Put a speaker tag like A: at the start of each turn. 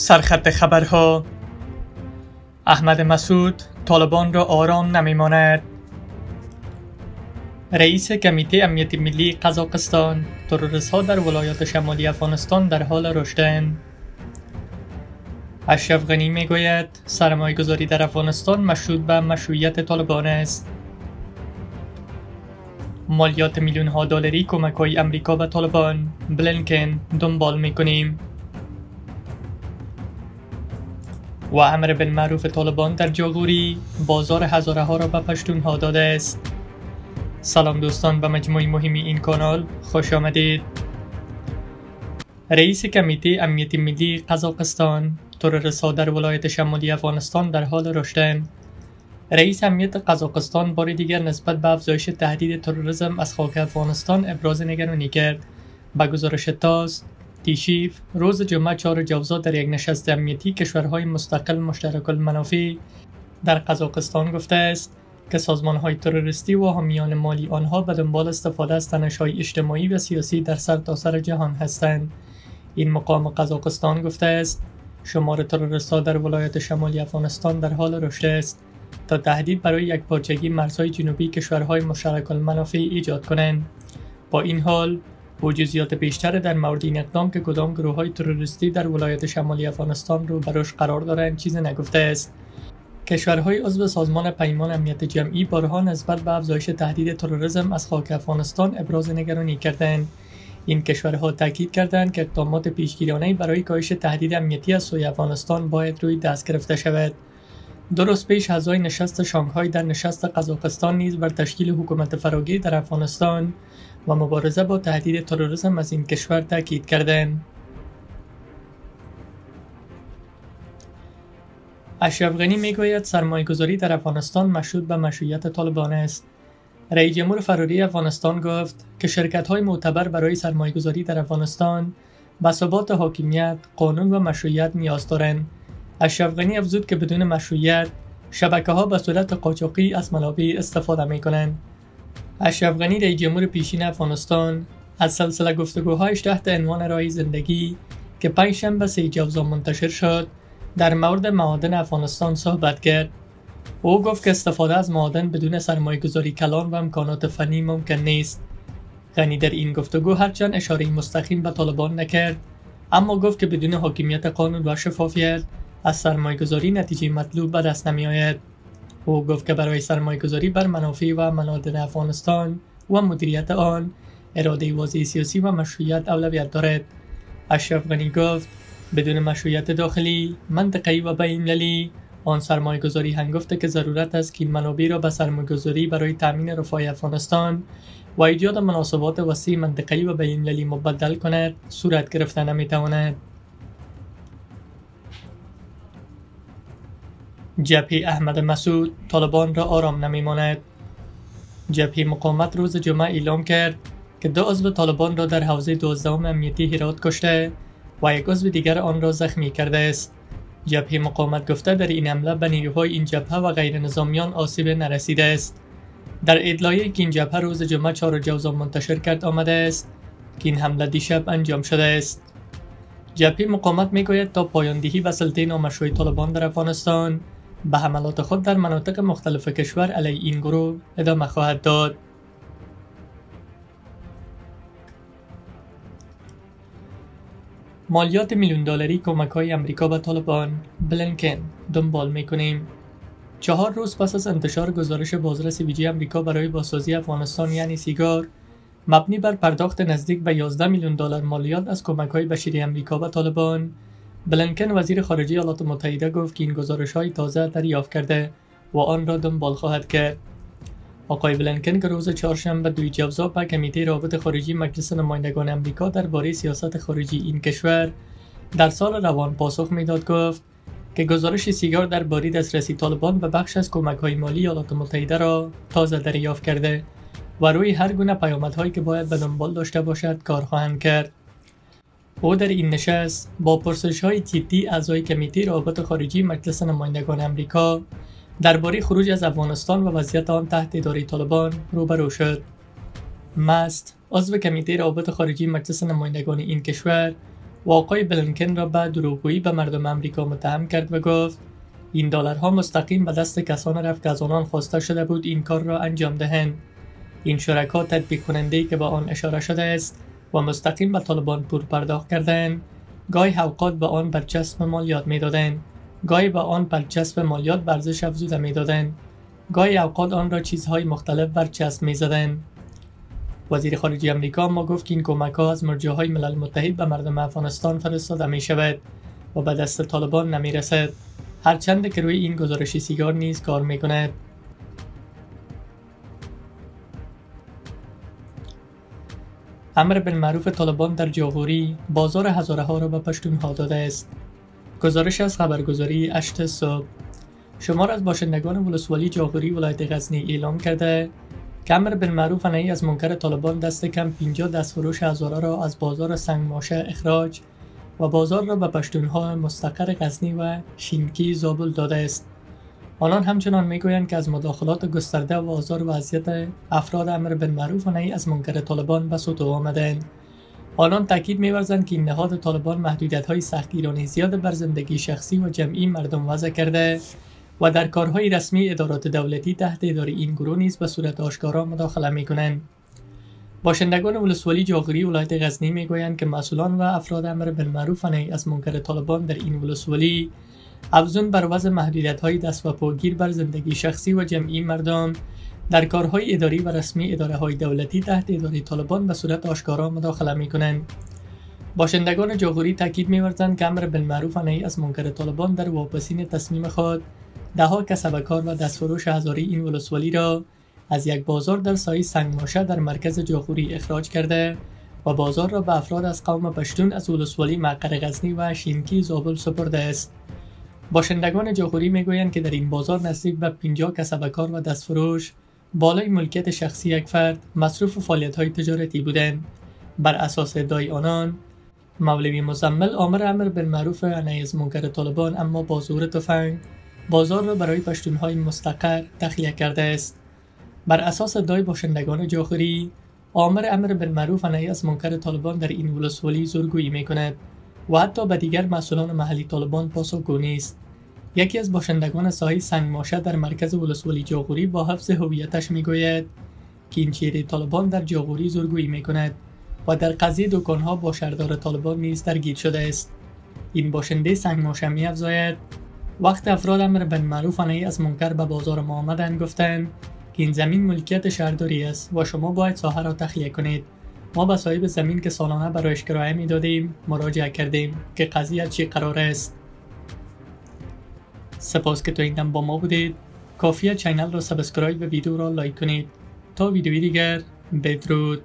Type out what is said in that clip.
A: سرخط خبرها. احمد مسعود طالبان را آرام نمیماند. رئیس کمیته امنیت ملی قزاقستان تروریست ها در ولایات شمالی افغانستان در حال رشدند اشرف غنی می گوید سرمایه گذاری در افغانستان مشروط به مشروعیت طالبان است. مالیات میلیون ها دلاری کمک های امریکا به طالبان. بلنکن دنبال می و امر بالمعروف طالبان در جاغوری بازار هزاره ها را به پشتون ها داده است. سلام دوستان به مجموعی مهمی این کانال خوش آمدید. رئیس کمیته امنیت ملی قزاقستان ترورسا در ولایت شمالی افغانستان در حال رشدند رئیس امنیت قزاقستان بار دیگر نسبت به افزایش تهدید تروریسم از خاک افغانستان ابراز نگرانی کرد. به گزارش تاست تیشیف روز جمعه چهار جوزا در یک نشست امنیتی کشورهای مستقل مشترک المنافع در قزاقستان گفته است که سازمان های تروریستی و حامیان مالی آنها به دنبال استفاده از تنش های اجتماعی و سیاسی در سرتاسر سر جهان هستند. این مقام قزاقستان گفته است شمار تروریست در ولایت شمالی افغانستان در حال رشد است تا تهدید برای یک پارچگی مرزهای جنوبی کشورهای مشترک المنافع ایجاد کنند. با این حال با جزئیات بیشتر در مورد این اقدام که کدام گروه های تروریستی در ولایت شمالی افغانستان رو براش قرار دارند چیزی نگفته است. کشورهای عضو سازمان پیمان امنیت جمعی بارها نسبت به افزایش تهدید تروریسم از خاک افغانستان ابراز نگرانی کردند. این کشورها تاکید کردند که اقدامات پیشگیرانه برای کاهش تهدید امنیتی از سوی افغانستان باید روی دست گرفته شود. درست پیش اعضای نشست شانگهای در نشست قزاقستان نیز بر تشکیل حکومت فراگیر در افغانستان و مبارزه با تهدید تروریسم از این کشور تاکید کردند اشرف غنی می‌گوید سرمایه گذاری در افغانستان مشروط به مشروعیت طالبان است رئیس جمهور فراری افغانستان گفت که شرکت های معتبر برای سرمایه گذاری در افغانستان به ثبات حاکمیت، قانون و مشروعیت نیاز دارند. اشرف غنی افزود که بدون مشروعیت شبکه ها به صورت قاچاقی از منابع استفاده می کنند. اشرف غنی رئیس جمهور پیشین افغانستان از سلسله گفتگوهایش تحت عنوان رای زندگی که پنجشنبه سه جوزا منتشر شد در مورد معادن افغانستان صحبت کرد او گفت که استفاده از معادن بدون سرمایه گذاری کلان و امکانات فنی ممکن نیست غنی در این گفتگو هرچند اشاره مستقیم به طالبان نکرد اما گفت که بدون حاکمیت قانون و شفافیت از سرمایه گذاری نتیجه مطلوب به دست نمی آید. او گفت که برای سرمایه گذاری بر منافع و منادن افغانستان و مدیریت آن اراده واضح سیاسی و مشروعیت اولویت دارد اشرف غنی گفت بدون مشروعیت داخلی منطقه‌ای و بین‌المللی آن سرمایه گذاری هنگفته که ضرورت است که این منابع را به سرمایه گذاری برای تامین رفاه افغانستان و ایجاد مناسبات وسیع منطقه‌ای و بین‌المللی مبدل کند صورت گرفته نمی‌تواند جبهه احمد مسعود طالبان را آرام نمیماند. جبهه مقاومت روز جمعه اعلام کرد که دو عضو طالبان را در حوزه دوازدهم امنیتی هرات کشته و یک عضو دیگر آن را زخمی کرده است. جبهه مقاومت گفته در این حمله به نیروهای این جبهه و غیر نظامیان آسیب نرسیده است. در ادلایی که این جبهه روز جمعه 4 جوزا منتشر کرد آمده است که این حمله دیشب انجام شده است. جبهه مقاومت می‌گوید تا پایان دهی به سلطه نامشروع طالبان در افغانستان به حملات خود در مناطق مختلف کشور علیه این گروه ادامه خواهد داد. مالیات میلیون دلاری کمک های امریکا به طالبان. بلنکن دنبال می‌کنیم. چهار روز پس از انتشار گزارش بازرس ویژه امریکا برای بازسازی افغانستان یعنی سیگار مبنی بر پرداخت نزدیک به 11 میلیون دلار مالیات از کمک های بشری امریکا به طالبان. بلنکن وزیر خارجه ایالات متحده گفت که این گزارش های تازه دریافت کرده و آن را دنبال خواهد کرد. آقای بلنکن که روز چهارشنبه دوی جوزا به کمیته رابط خارجی مجلس نمایندگان امریکا درباره سیاست خارجی این کشور در سال روان پاسخ می‌داد گفت که گزارش سیگار درباره دسترسی طالبان به بخش از کمک های مالی ایالات متحده را تازه دریافت کرده و روی هر گونه پیامدهایی که باید به دنبال داشته باشد کار خواهند کرد. او در این نشست با پرسش های جدی اعضای کمیته رابط خارجی مجلس نمایندگان امریکا درباره خروج از افغانستان و وضعیت آن تحت اداره طالبان روبرو شد. مست عضو کمیته رابط خارجی مجلس نمایندگان این کشور و آقای بلنکن را به دروغگویی به مردم امریکا متهم کرد و گفت این دلارها مستقیم به دست کسان رفت که از آنان خواسته شده بود این کار را انجام دهند. این شرکا تطبیق کننده که با آن اشاره شده است و مستقیم به طالبان پور پرداخت کردند. گاهی اوقات به آن برچسب مالیات می‌دادند. گاهی به آن برچسب مالیات برزش افزوده می‌دادند. گاهی اوقات آن را چیزهای مختلف برچسب می‌زدند. وزیر خارجه امریکا ما گفت که این کمک ها از مرجع های ملل متحد به مردم افغانستان فرستاده می شود و به دست طالبان نمی رسد هرچند که روی این گزارش سیگار نیز کار می کند امر بالمعروف طالبان در جاغوری بازار هزاره ها را به ها داده است. گزارش از خبرگزاری اشت صبح. شمار از باشندگان ولسوالی جاغوری ولایت غزنی اعلام کرده که امر بالمعروف نهی از منکر طالبان دست کم 50 دستفروش هزاره را از بازار سنگماشه اخراج و بازار را به پشتونها مستقر غزنی و شینکی زابل داده است. آنان همچنان می‌گویند که از مداخلات گسترده و آزار و اذیت افراد امر بالمعروف و نهی از منکر طالبان به سوتو آمدند آنان تاکید میورزند که این نهاد طالبان محدودیت های سختگیرانه زیاد بر زندگی شخصی و جمعی مردم وضع کرده و در کارهای رسمی ادارات دولتی تحت اداره این گروه نیز به صورت آشکارا مداخله می کنند. باشندگان ولسوالی جاغوری ولایت غزنی می‌گویند که مسئولان و افراد امر بالمعروف نهی از منکر طالبان در این ولسوالی افزون بر وضع محدودیت های دست و پاگیر بر زندگی شخصی و جمعی مردم. در کارهای اداری و رسمی اداره های دولتی تحت اداره طالبان به صورت آشکارا مداخله می کنند. باشندگان جاغوری تاکید می‌ورزند که امر بالمعروف نهی از منکر طالبان در واپسین تصمیم خود. دهها کسب کار و دستفروش هزاری این ولسوالی را از یک بازار در سایه سنگماشه در مرکز جاخوری اخراج کرده و بازار را به افراد از قوم پشتون از ولسوالی معقر غزنی و شینکی زابل سپرده است. باشندگان جاخوری می‌گویند که در این بازار نزدیک به 50 کسب کار و دستفروش بالای ملکیت شخصی یک فرد مصروف فعالیت های تجارتی بودند. بر اساس ادعای آنان مولوی مزمل آمر امر بالمعروف و از منکر طالبان اما با زور تفنگ بازار را برای پشتونهای مستقر تخلیه کرده است. بر اساس ادعای باشندگان جاخوری آمر امر بالمعروف و نهی از منکر طالبان در این ولسوالی زورگویی می کند و حتی به دیگر مسئولان محلی طالبان پاسخگو نیست. یکی از باشندگان ساحه سنگماشه در مرکز ولسوالی جاغوری با حفظ هویتش می‌گوید که این چهره طالبان در جاغوری زورگویی می کند و در قضیه دکانها با شهردار طالبان نیز درگیر شده است. این باشنده سنگماشه می افزاید وقت افراد امر بن معروف از منکر به بازار ما آمدند گفتند که این زمین ملکیت شهرداری است و شما باید ساحه را تخلیه کنید. ما به صاحب زمین که سالانه برایش کرایه می دادیم مراجعه کردیم که قضیه چی قرار است. سپاس که تو این دم با ما بودید. کافیه channel را subscribe و ویدیو را like کنید. تا ویدیوی دیگر بدرود.